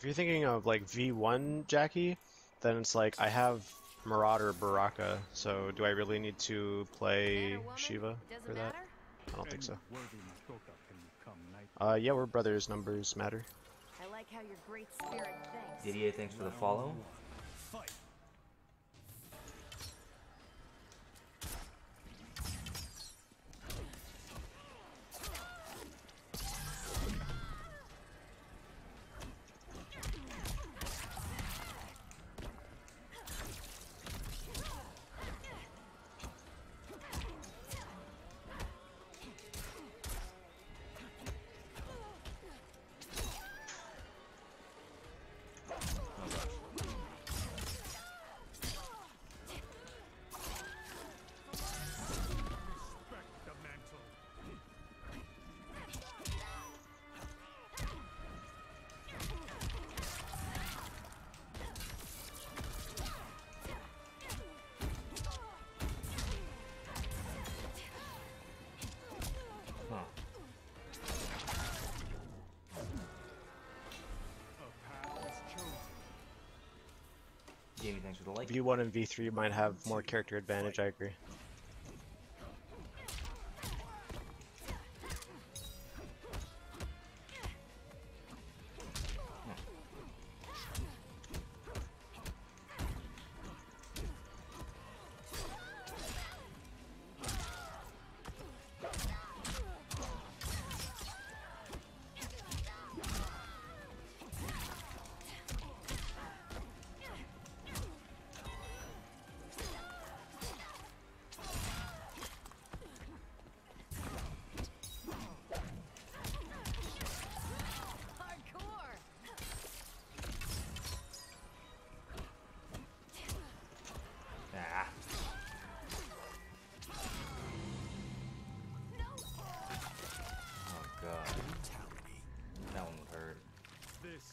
If you're thinking of like V1 Jackie, then it's like I have Marauder Baraka, so do I really need to play Man or woman, Sheeva for that? I don't think so. Worthy Makoka can become knight. Uh, yeah, we're brothers. Numbers matter. I like how your great spirit thinks. Didier, thanks for the follow. Jamie, thanks for the like. V1 and V3 might have more character advantage. I agree.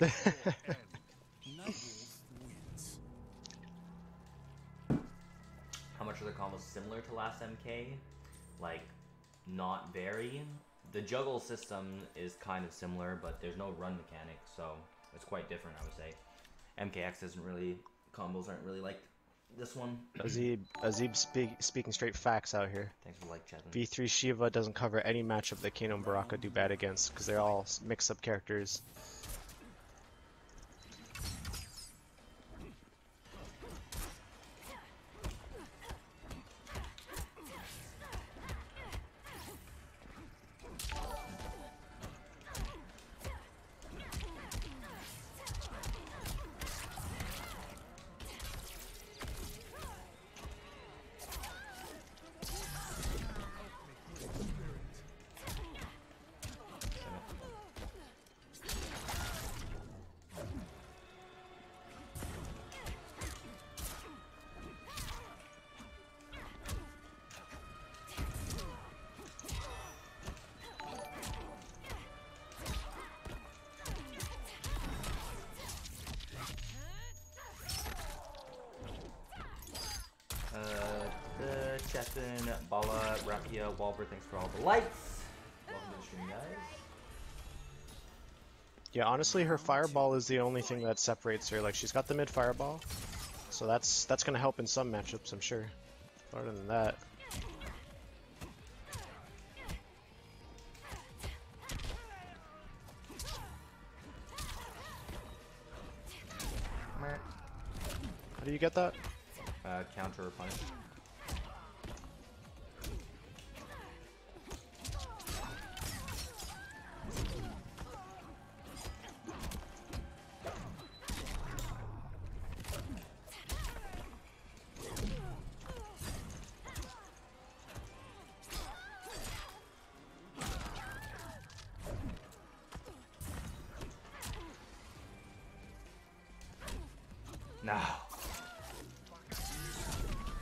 How much are the combos similar to last MK? Like, not very. The juggle system is kind of similar, but there's no run mechanic, so it's quite different, I would say. MKX isn't really, combos aren't really like this one. Azib, Azib speak, speaking straight facts out here. Thanks for like, Chadman. V3 Sheeva doesn't cover any matchup that Kano and Baraka do bad against because they're all mix-up characters. The Cheston, Bala, Rapia, Walber, thanks for all the likes. Welcome to the stream, guys. Yeah, honestly, her fireball is the only thing that separates her. Like, she's got the mid fireball, so that's that's gonna help in some matchups, I'm sure. Other than that, how do you get that? Uh, counter or punish. Now.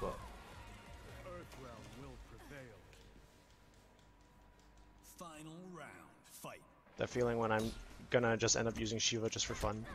Well, Earthrealm will prevail. Final round. Fight. That feeling when I'm gonna just end up using Sheeva just for fun.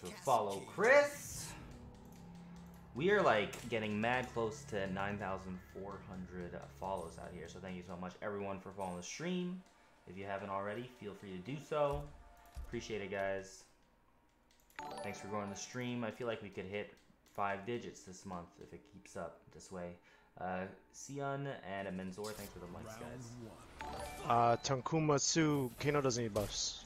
The follow, Chris. We are like getting mad close to 9,400 uh, follows out here. So thank you so much, everyone, for following the stream. If you haven't already, feel free to do so. Appreciate it, guys. Thanks for going to the stream. I feel like we could hit five digits this month if it keeps up this way. Uh, Sion and Menzor, thanks for the likes, guys. Uh, Tankuma Su, Kano doesn't need buffs.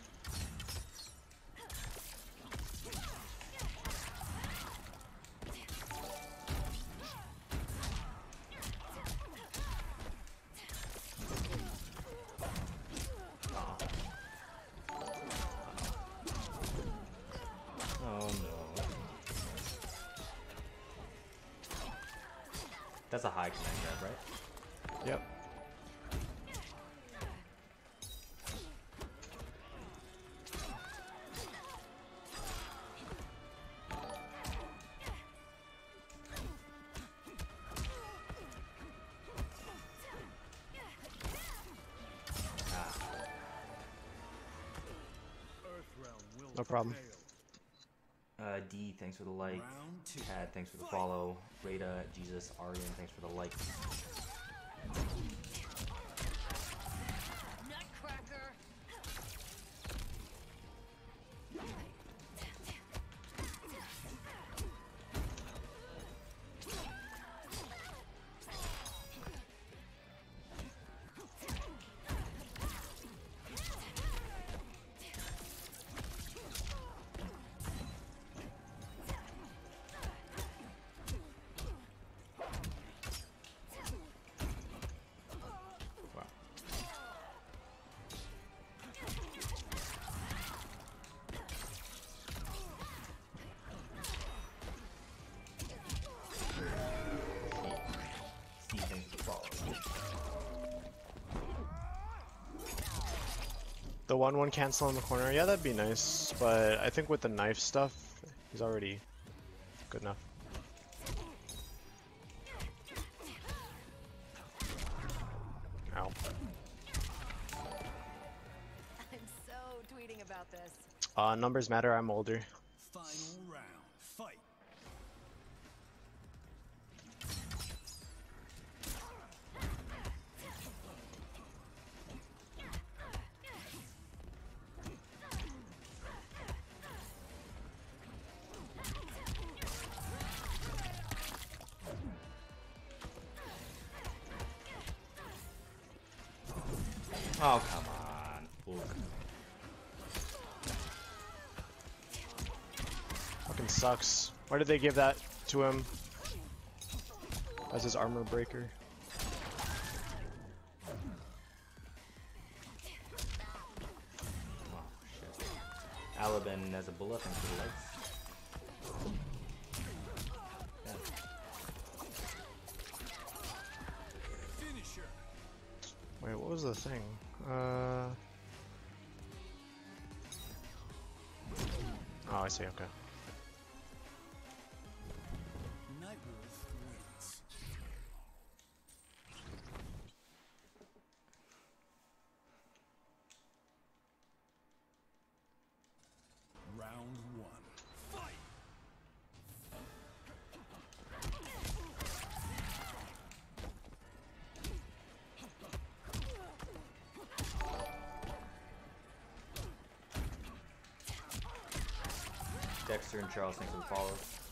No problem. Uh, D, thanks for the like. Round. Tad, thanks for the follow. Rada, Jesus, Aryan, thanks for the like. The 1 1 cancel in the corner, yeah, that'd be nice, but I think with the knife stuff, he's already good enough. Ow. I'm so tweeting about this. Uh, numbers matter, I'm older. Sucks. Why did they give that to him? As his armor breaker. Oh, shit. Alabin as a bullet, thanks the. Finisher. Wait, what was the thing? Uh. Oh, I see, okay. Dexter and Charles, thanks for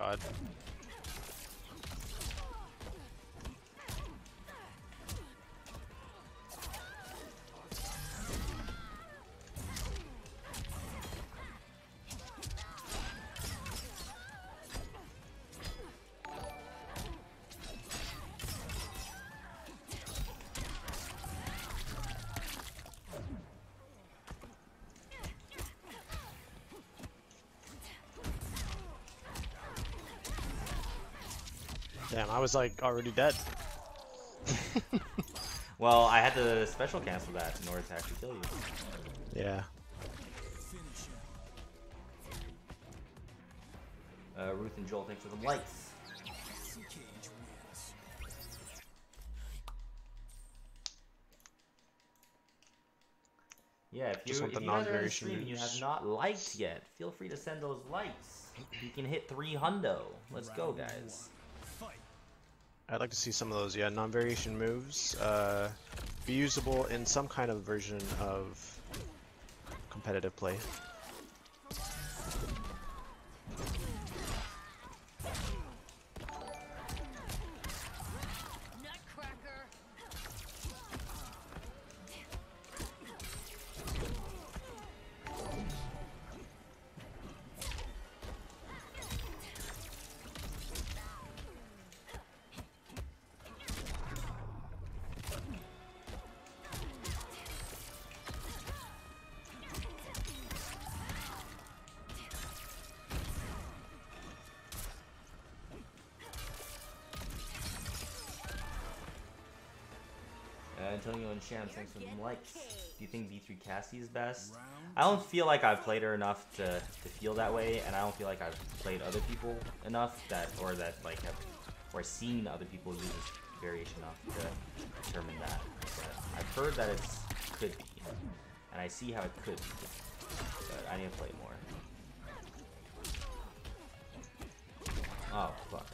god. Damn, I was like already dead. Well, I had to special cancel that in order to actually kill you. Yeah. Uh, Ruth and Joel, thanks for the likes. Yeah, if, Just you, if you guys are in the stream and you have not liked yet, feel free to send those likes. You can hit three hundo. Let's go, guys. I'd like to see some of those, yeah, non-variation moves uh, be usable in some kind of version of competitive play. Antonio and Shams, thanks for the likes. Do you think V3 Cassie is best? I don't feel like I've played her enough to, to feel that way, and I don't feel like I've played other people enough that, or that like have, or seen other people use this variation enough to determine that. But I've heard that it's could be, and I see how it could be, but I need to play more. Oh fuck,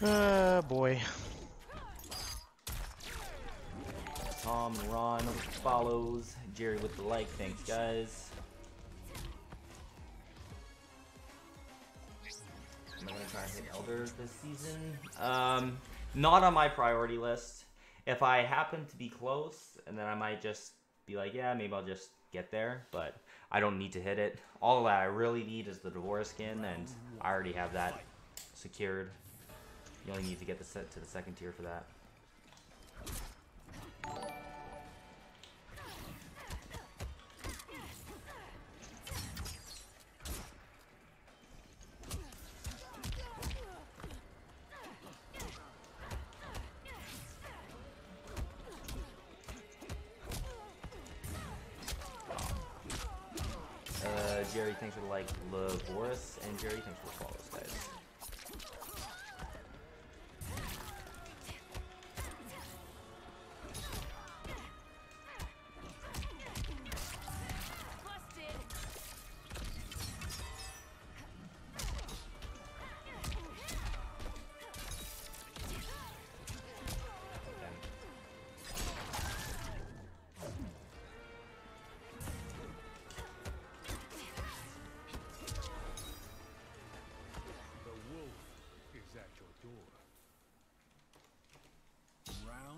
go. Uh, boy. Tom Ron follows. Jerry with the like. Thanks, guys. I gonna try and hit Elder this season? Um, not on my priority list. If I happen to be close, and then I might just be like, yeah, maybe I'll just get there. But I don't need to hit it. All that I really need is the D'Vorah skin, and I already have that secured. You only need to get the set to the second tier for that. Uh, Jerry, thanks for the like, Lavoris, and Jerry, thanks for the follows,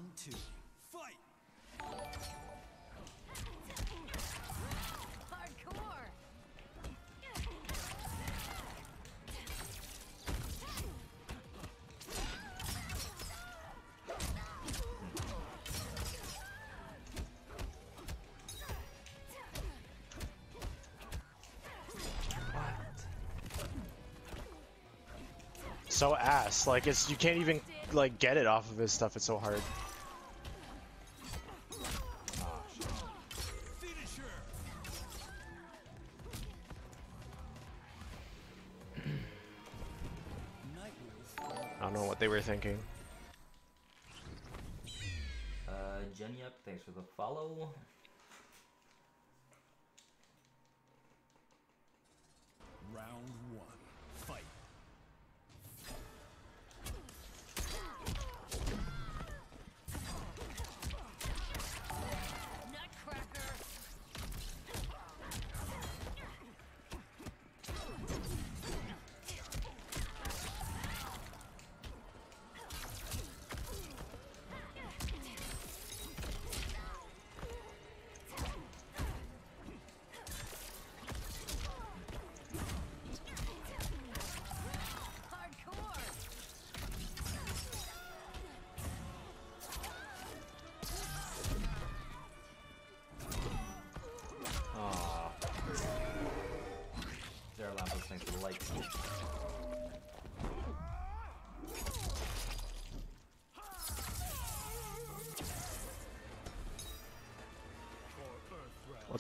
Round two. Fight. So ass. Like it's you can't even like get it off of his stuff. It's so hard. I don't know what they were thinking. Uh, Jenny up, thanks for the follow.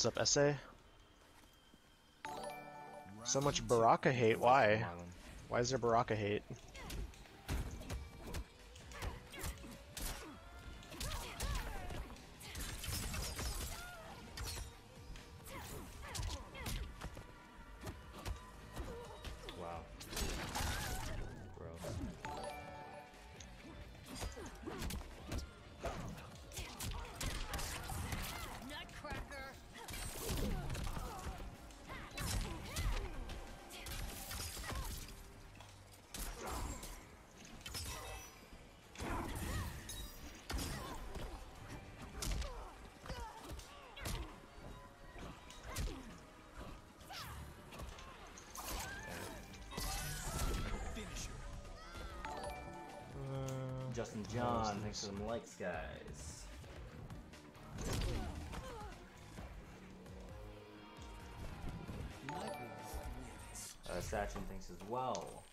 What's up, SA? So much Baraka hate. Why? Why is there Baraka hate? Justin John, thanks for the likes, guys. Uh, Sachin, thanks as well.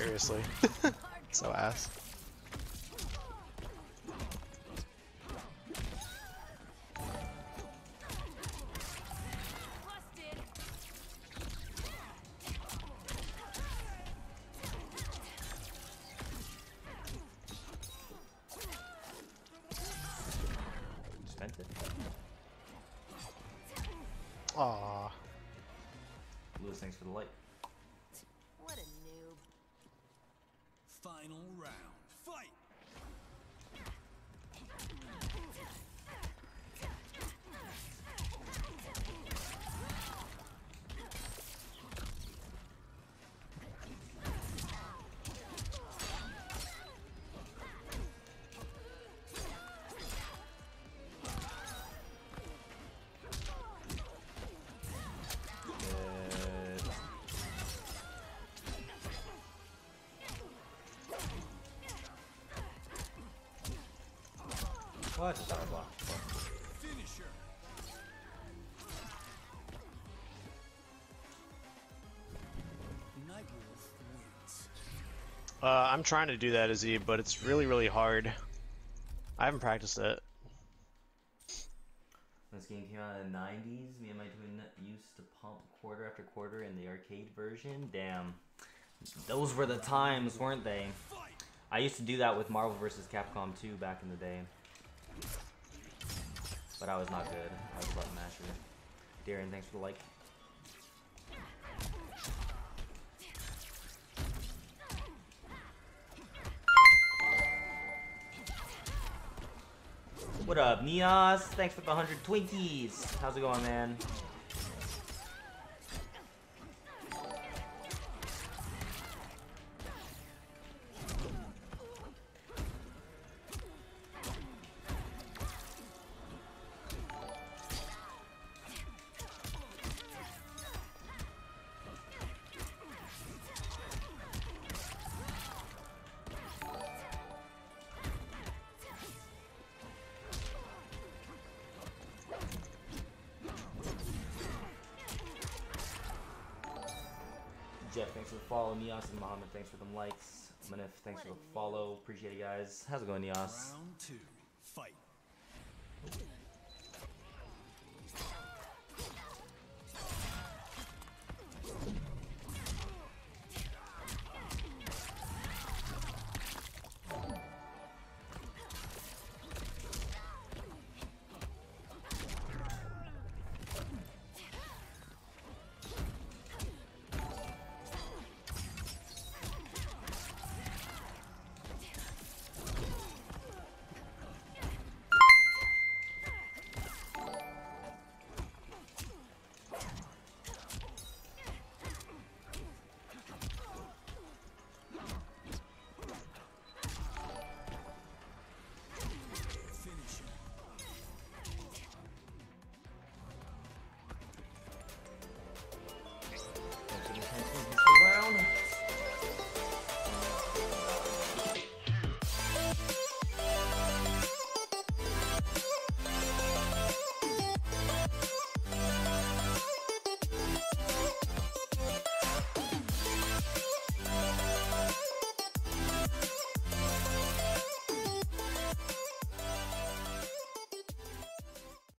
Seriously. so ass. Busted. Spent it. Aw. Lewis, thanks for the like. What a noob. Final round. Sorry, block. Finisher. Uh, I'm trying to do that, Azee, but it's really, really hard. I haven't practiced it. This game came out in the 90s. Me and my twin used to pump quarter after quarter in the arcade version. Damn. Those were the times, weren't they? I used to do that with Marvel vs. Capcom 2 back in the day. But I was not good. I was a button masher. Darren, thanks for the like. What up, Nias? Thanks for the 100 Twinkies. How's it going, man? Jeff, thanks for the follow. Nias and Muhammad, thanks for the likes. Manif, thanks for the follow. Appreciate it, guys. How's it going, Nias? Round two, fight.